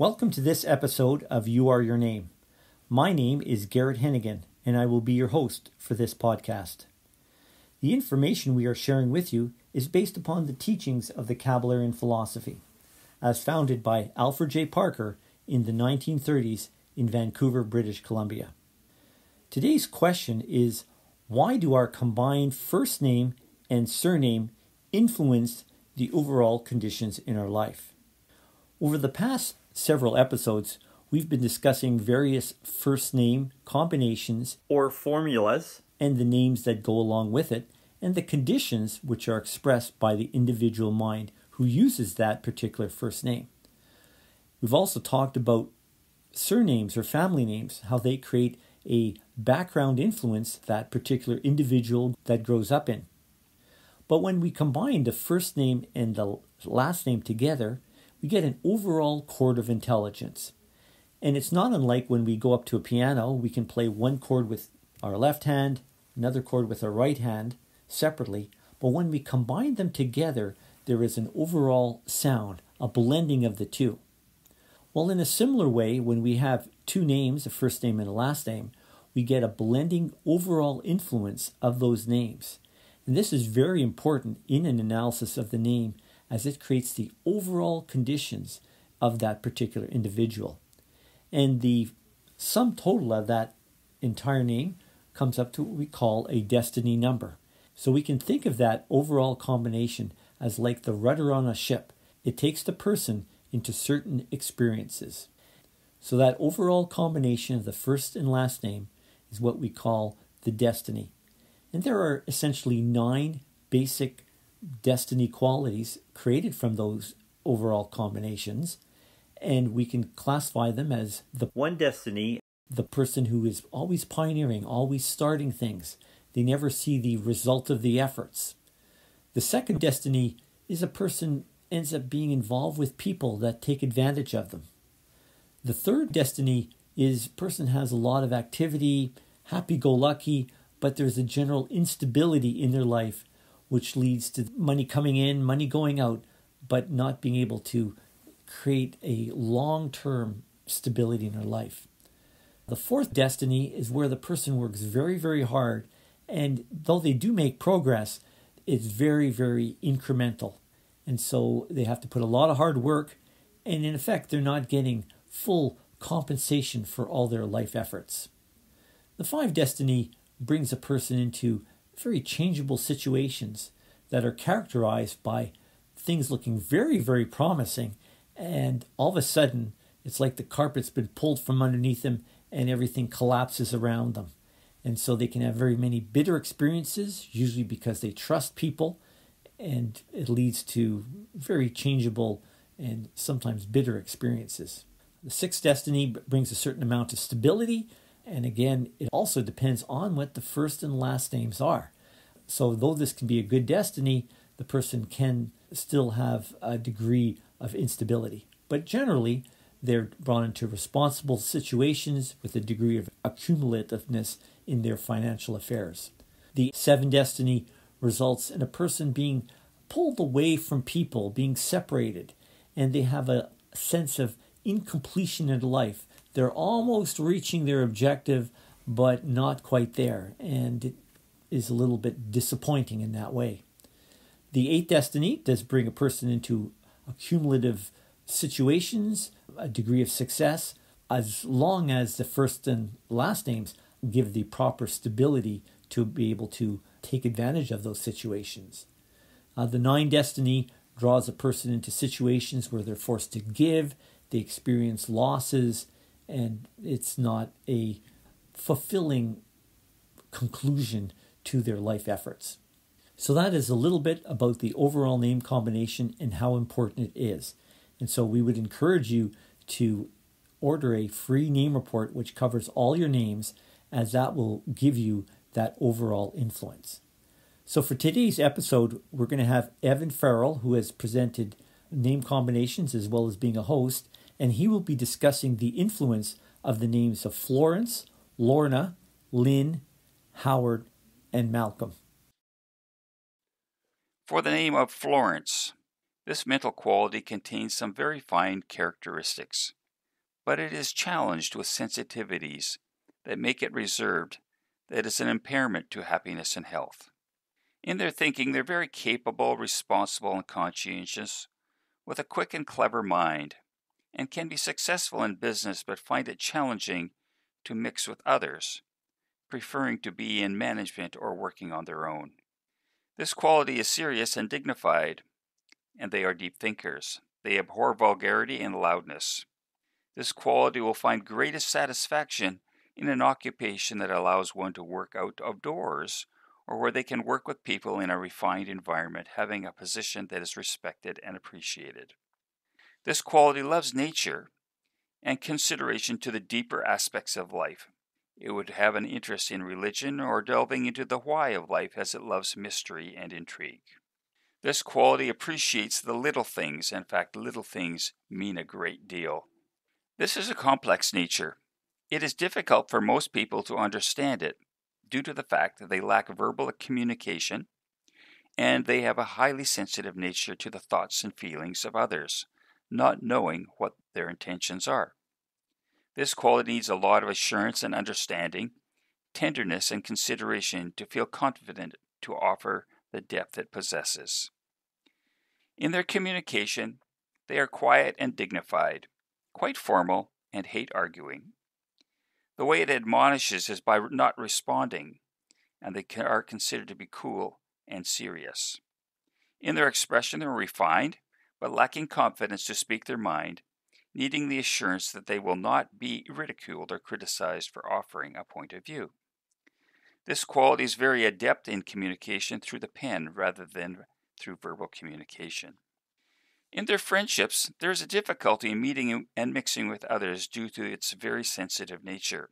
Welcome to this episode of You Are Your Name. My name is Garrett Hennigan, and I will be your host for this podcast. The information we are sharing with you is based upon the teachings of the Kabalarian philosophy, as founded by Alfred J. Parker in the 1930s in Vancouver, British Columbia. Today's question is why do our combined first name and surname influence the overall conditions in our life? Over the past several episodes, we've been discussing various first name combinations or formulas and the names that go along with it, and the conditions which are expressed by the individual mind who uses that particular first name. We've also talked about surnames or family names, how they create a background influence that particular individual that grows up in. But when we combine the first name and the last name together, we get an overall chord of intelligence. And it's not unlike when we go up to a piano, we can play one chord with our left hand, another chord with our right hand separately, but when we combine them together, there is an overall sound, a blending of the two. Well, in a similar way, when we have two names, a first name and a last name, we get a blending overall influence of those names. And this is very important in an analysis of the name as it creates the overall conditions of that particular individual. And the sum total of that entire name comes up to what we call a destiny number. So we can think of that overall combination as like the rudder on a ship. It takes the person into certain experiences. So that overall combination of the first and last name is what we call the destiny. And there are essentially nine basic destiny qualities created from those overall combinations. And we can classify them as the one destiny, the person who is always pioneering, always starting things. They never see the result of the efforts. The second destiny is a person ends up being involved with people that take advantage of them. The third destiny is person has a lot of activity, happy go lucky, but there's a general instability in their life which leads to money coming in, money going out, but not being able to create a long term stability in their life. The fourth destiny is where the person works very, very hard, and though they do make progress, it's very, very incremental. And so they have to put a lot of hard work, and in effect, they're not getting full compensation for all their life efforts. The five destiny brings a person into very changeable situations that are characterized by things looking very, very promising, and all of a sudden, it's like the carpet's been pulled from underneath them and everything collapses around them. And so they can have very many bitter experiences, usually because they trust people, and it leads to very changeable and sometimes bitter experiences. The sixth destiny brings a certain amount of stability, and again, it also depends on what the first and last names are. So, though this can be a good destiny, the person can still have a degree of instability. But generally, they're brought into responsible situations with a degree of accumulativeness in their financial affairs. The seven destiny results in a person being pulled away from people, being separated, and they have a sense of incompletion in life. They're almost reaching their objective, but not quite there. And it is a little bit disappointing in that way. The eighth destiny does bring a person into accumulative situations, a degree of success, as long as the first and last names give the proper stability to be able to take advantage of those situations. Uh, the nine destiny draws a person into situations where they're forced to give, they experience losses, and it's not a fulfilling conclusion to their life efforts. So, that is a little bit about the overall name combination and how important it is. And so, we would encourage you to order a free name report which covers all your names, as that will give you that overall influence. So, for today's episode, we're going to have Evan Farrell, who has presented name combinations as well as being a host, and he will be discussing the influence of the names of Florence, Lorna, Lyn, Howard, and Malcolm. For the name of Florence, this mental quality contains some very fine characteristics. but it is challenged with sensitivities that make it reserved, that is an impairment to happiness and health. In their thinking, they're very capable, responsible, and conscientious, with a quick and clever mind, and can be successful in business but find it challenging to mix with others, preferring to be in management or working on their own. This quality is serious and dignified, and they are deep thinkers. They abhor vulgarity and loudness. This quality will find greatest satisfaction in an occupation that allows one to work out of doors or where they can work with people in a refined environment, having a position that is respected and appreciated. This quality loves nature and consideration to the deeper aspects of life. It would have an interest in religion or delving into the why of life as it loves mystery and intrigue. This quality appreciates the little things. In fact, little things mean a great deal. This is a complex nature. It is difficult for most people to understand it, due to the fact that they lack verbal communication and they have a highly sensitive nature to the thoughts and feelings of others, not knowing what their intentions are. This quality needs a lot of assurance and understanding, tenderness and consideration to feel confident to offer the depth it possesses. In their communication, they are quiet and dignified, quite formal, and hate arguing. The way it admonishes is by not responding, and they are considered to be cool and serious. In their expression, they're refined, but lacking confidence to speak their mind, needing the assurance that they will not be ridiculed or criticized for offering a point of view. This quality is very adept in communication through the pen rather than through verbal communication. In their friendships, there is a difficulty in meeting and mixing with others due to its very sensitive nature.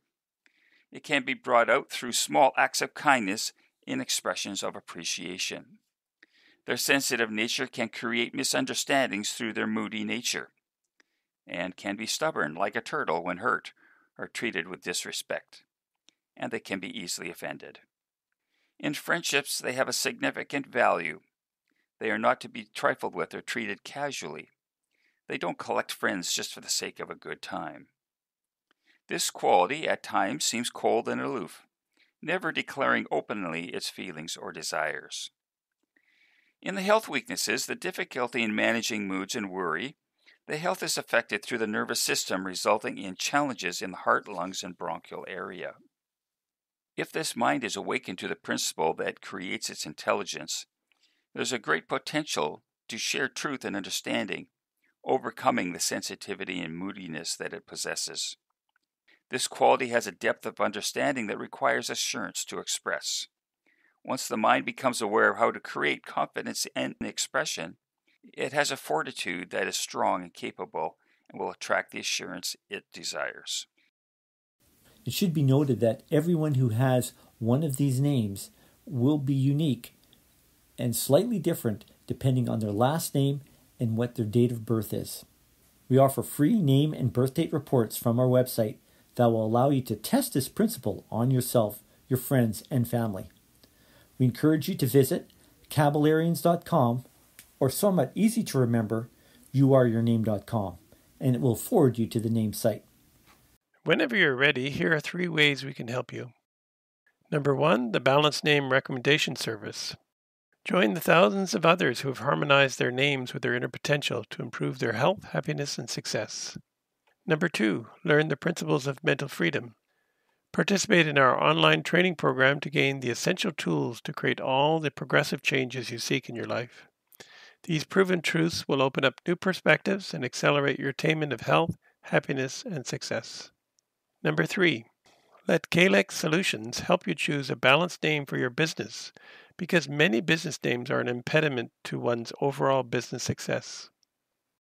It can be brought out through small acts of kindness in expressions of appreciation. Their sensitive nature can create misunderstandings through their moody nature, and can be stubborn like a turtle when hurt or treated with disrespect, and they can be easily offended. In friendships, they have a significant value they are not to be trifled with or treated casually. They don't collect friends just for the sake of a good time. This quality at times seems cold and aloof, never declaring openly its feelings or desires. In the health weaknesses, the difficulty in managing moods and worry, the health is affected through the nervous system, resulting in challenges in the heart, lungs, and bronchial area. If this mind is awakened to the principle that creates its intelligence, there's a great potential to share truth and understanding, overcoming the sensitivity and moodiness that it possesses. This quality has a depth of understanding that requires assurance to express. Once the mind becomes aware of how to create confidence and expression, it has a fortitude that is strong and capable and will attract the assurance it desires. It should be noted that everyone who has one of these names will be unique and slightly different depending on their last name and what their date of birth is. We offer free name and birth date reports from our website that will allow you to test this principle on yourself, your friends, and family. We encourage you to visit kabalarians.com or somewhat easy to remember, youareyourname.com, and it will forward you to the name site. Whenever you're ready, here are three ways we can help you. Number one, the Balanced Name Recommendation Service. Join the thousands of others who have harmonized their names with their inner potential to improve their health, happiness, and success. Number two, learn the principles of mental freedom. Participate in our online training program to gain the essential tools to create all the progressive changes you seek in your life. These proven truths will open up new perspectives and accelerate your attainment of health, happiness, and success. Number three, let Kalex Solutions help you choose a balanced name for your business because many business names are an impediment to one's overall business success.